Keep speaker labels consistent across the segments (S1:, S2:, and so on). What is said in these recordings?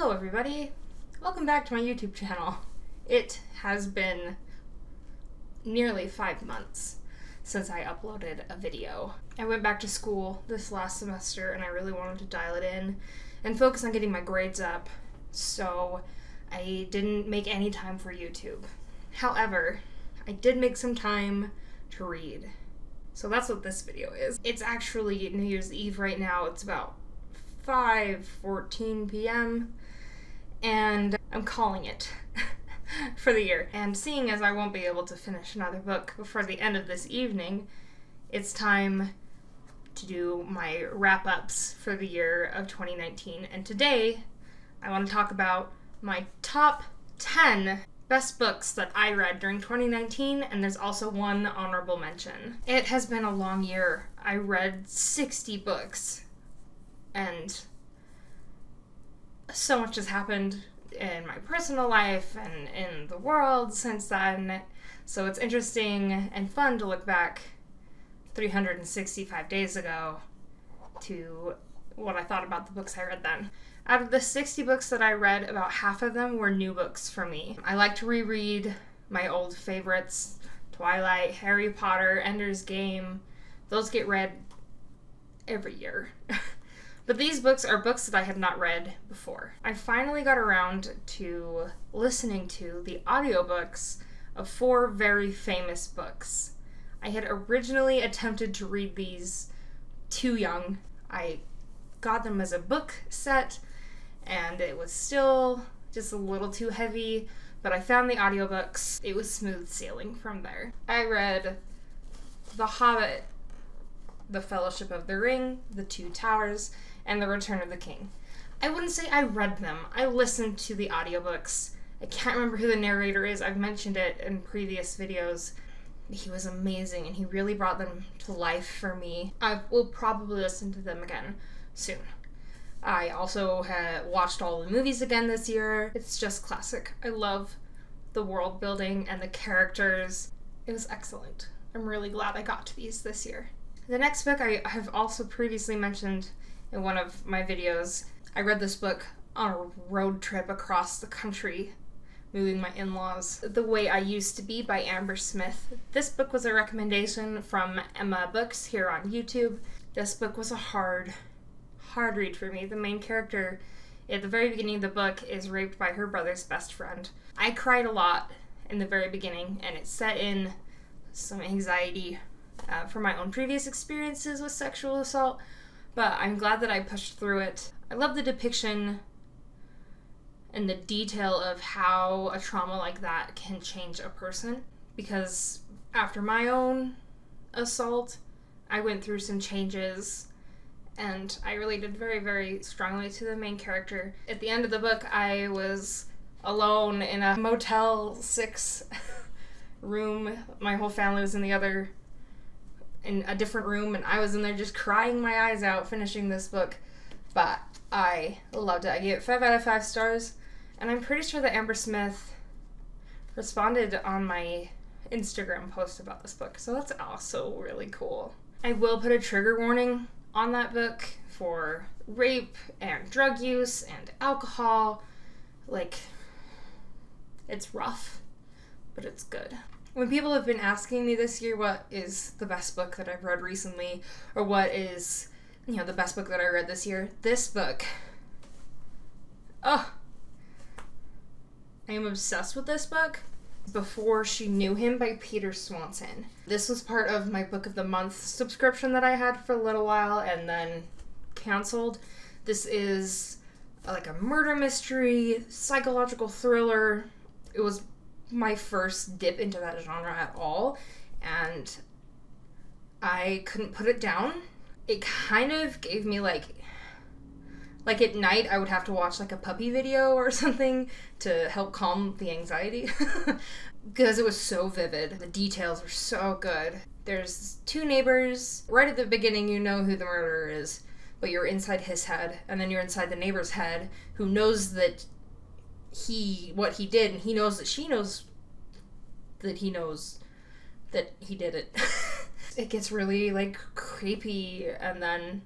S1: Hello, everybody. Welcome back to my YouTube channel. It has been nearly five months since I uploaded a video. I went back to school this last semester and I really wanted to dial it in and focus on getting my grades up, so I didn't make any time for YouTube. However, I did make some time to read. So that's what this video is. It's actually New Year's Eve right now. It's about 5:14 p.m. and I'm calling it for the year. And seeing as I won't be able to finish another book before the end of this evening, it's time to do my wrap-ups for the year of 2019. And today, I want to talk about my top 10 best books that I read during 2019, and there's also one honorable mention. It has been a long year. I read 60 books, and so much has happened in my personal life and in the world since then. So it's interesting and fun to look back 365 days ago to what I thought about the books I read then. Out of the 60 books that I read, about half of them were new books for me. I like to reread my old favorites Twilight, Harry Potter, Ender's Game. Those get read every year. but these books are books that I had not read before. I finally got around to listening to the audiobooks of four very famous books. I had originally attempted to read these too young. I got them as a book set and it was still just a little too heavy, but I found the audiobooks. It was smooth sailing from there. I read The Hobbit, The Fellowship of the Ring, The Two Towers, and The Return of the King. I wouldn't say I read them. I listened to the audiobooks. I can't remember who the narrator is. I've mentioned it in previous videos. He was amazing and he really brought them to life for me. I will probably listen to them again soon. I also had watched all the movies again this year. It's just classic. I love the world building and the characters. It was excellent. I'm really glad I got to these this year. The next book I have also previously mentioned in one of my videos. I read this book on a road trip across the country, moving my in laws. The Way I Used to Be by Amber Smith. This book was a recommendation from Emma Books here on YouTube. This book was a hard, hard read for me. The main character at the very beginning of the book is raped by her brother's best friend. I cried a lot in the very beginning, and it set in some anxiety uh, from my own previous experiences with sexual assault, but I'm glad that I pushed through it. I love the depiction and the detail of how a trauma like that can change a person because after my own assault, I went through some changes and I related very, very strongly to the main character. At the end of the book, I was alone in a Motel 6 room. My whole family was in the other, in a different room, and I was in there just crying my eyes out finishing this book. But I loved it. I gave it 5 out of 5 stars, and I'm pretty sure that Amber Smith responded on my Instagram post about this book, so that's also really cool. I will put a trigger warning on that book for rape and drug use and alcohol. Like, it's rough, but it's good. When people have been asking me this year what is the best book that I've read recently, or what is, you know, the best book that I read this year, this book. Oh, I am obsessed with this book. Before She Knew Him by Peter Swanson. This was part of my Book of the Month subscription that I had for a little while and then canceled. This is like a murder mystery, psychological thriller. It was my first dip into that genre at all, and I couldn't put it down. It kind of gave me like like at night I would have to watch like a puppy video or something to help calm the anxiety because it was so vivid. The details were so good. There's two neighbors. Right at the beginning you know who the murderer is, but you're inside his head and then you're inside the neighbor's head who knows that he what he did and he knows that she knows that he knows that he did it. it gets really like creepy and then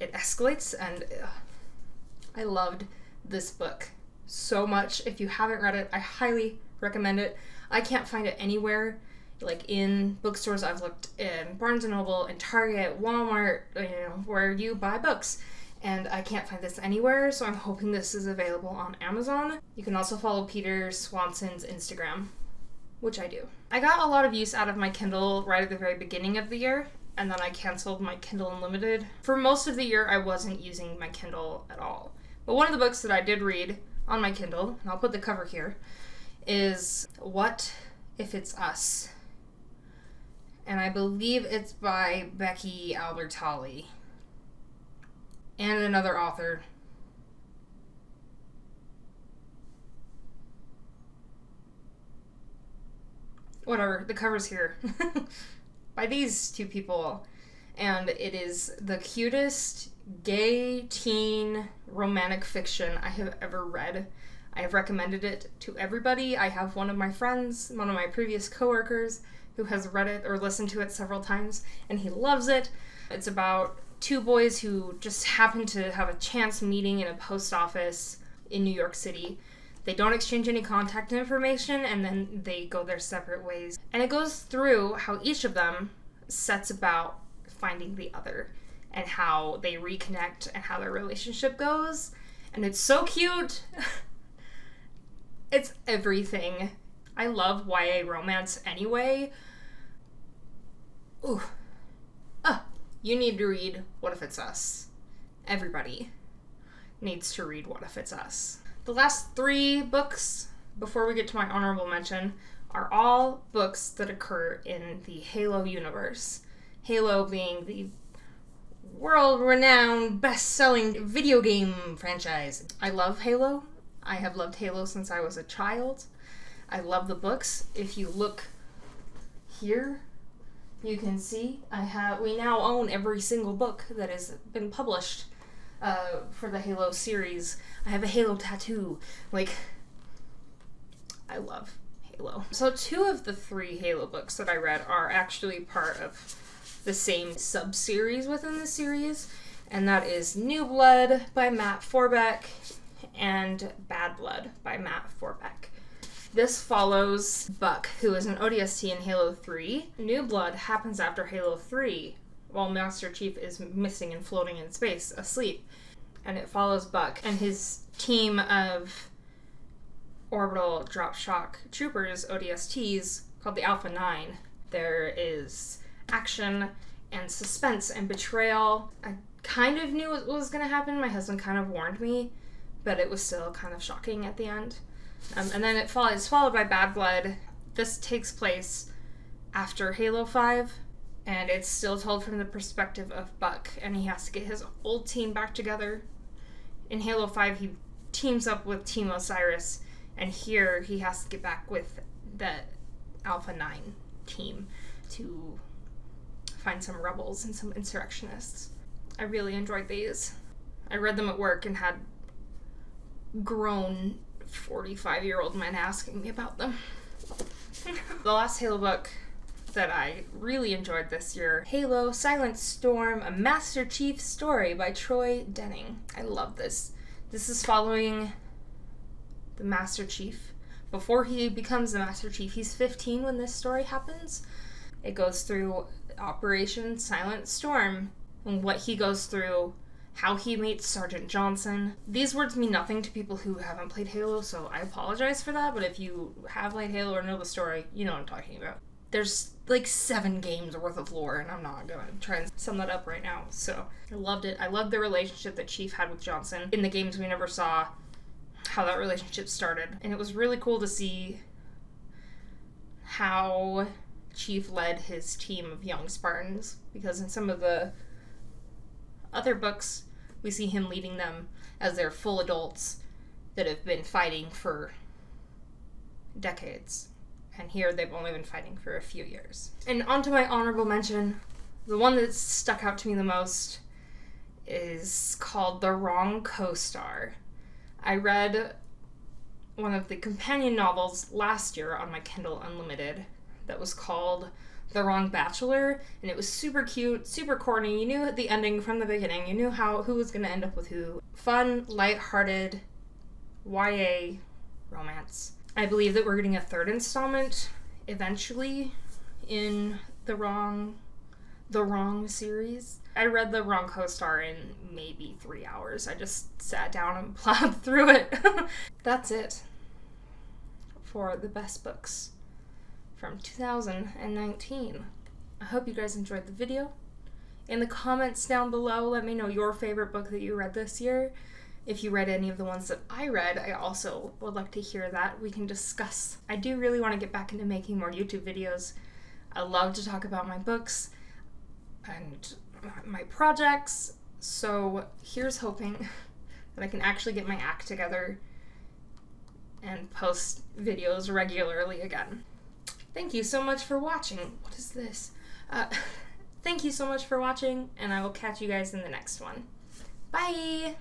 S1: it escalates and I loved this book so much. If you haven't read it, I highly recommend it. I can't find it anywhere. Like in bookstores, I've looked in Barnes and Noble, in Target, Walmart, you know, where you buy books and I can't find this anywhere, so I'm hoping this is available on Amazon. You can also follow Peter Swanson's Instagram, which I do. I got a lot of use out of my Kindle right at the very beginning of the year, and then I canceled my Kindle Unlimited. For most of the year, I wasn't using my Kindle at all. But one of the books that I did read on my Kindle, and I'll put the cover here, is What If It's Us? And I believe it's by Becky Albertalli and another author. Whatever, the cover's here. by these two people. And it is the cutest gay teen romantic fiction I have ever read. I have recommended it to everybody. I have one of my friends, one of my previous coworkers, who has read it or listened to it several times, and he loves it. It's about two boys who just happen to have a chance meeting in a post office in New York City. They don't exchange any contact information and then they go their separate ways. And it goes through how each of them sets about finding the other and how they reconnect and how their relationship goes. And it's so cute. it's everything. I love YA romance anyway. Ooh. You need to read What If It's Us. Everybody needs to read What If It's Us. The last three books, before we get to my honorable mention, are all books that occur in the Halo universe. Halo being the world renowned, best selling video game franchise. I love Halo. I have loved Halo since I was a child. I love the books. If you look here, you can see I have we now own every single book that has been published uh, for the Halo series. I have a Halo tattoo. Like I love Halo. So two of the three Halo books that I read are actually part of the same sub-series within the series, and that is New Blood by Matt Forbeck and Bad Blood by Matt Forbeck. This follows Buck, who is an ODST in Halo 3. New Blood happens after Halo 3, while Master Chief is missing and floating in space, asleep. And it follows Buck and his team of orbital drop shock troopers, ODSTs, called the Alpha 9. There is action and suspense and betrayal. I kind of knew what was going to happen. My husband kind of warned me, but it was still kind of shocking at the end. Um, and then it follows followed by Bad Blood. This takes place after Halo 5, and it's still told from the perspective of Buck, and he has to get his old team back together. In Halo 5, he teams up with Team Osiris, and here he has to get back with the Alpha 9 team to find some rebels and some insurrectionists. I really enjoyed these. I read them at work and had grown 45 year old men asking me about them. the last Halo book that I really enjoyed this year Halo Silent Storm, a Master Chief story by Troy Denning. I love this. This is following the Master Chief. Before he becomes the Master Chief, he's 15 when this story happens. It goes through Operation Silent Storm and what he goes through how he meets Sergeant Johnson. These words mean nothing to people who haven't played Halo, so I apologize for that, but if you have played Halo or know the story, you know what I'm talking about. There's like seven games worth of lore, and I'm not gonna try and sum that up right now. So I loved it. I loved the relationship that Chief had with Johnson. In the games, we never saw how that relationship started, and it was really cool to see how Chief led his team of young Spartans because in some of the other books, we see him leading them as they're full adults that have been fighting for decades. And here they've only been fighting for a few years. And onto my honorable mention, the one that stuck out to me the most is called The Wrong Co Star. I read one of the companion novels last year on my Kindle Unlimited that was called the wrong bachelor and it was super cute super corny you knew the ending from the beginning you knew how who was going to end up with who fun light-hearted YA romance. I believe that we're getting a third installment eventually in the wrong the wrong series. I read the wrong co-star in maybe three hours. I just sat down and plowed through it. That's it for the best books from 2019. I hope you guys enjoyed the video. In the comments down below, let me know your favorite book that you read this year. If you read any of the ones that I read, I also would like to hear that. We can discuss. I do really want to get back into making more YouTube videos. I love to talk about my books and my projects. So here's hoping that I can actually get my act together and post videos regularly again. Thank you so much for watching. What is this? Uh, thank you so much for watching, and I will catch you guys in the next one. Bye!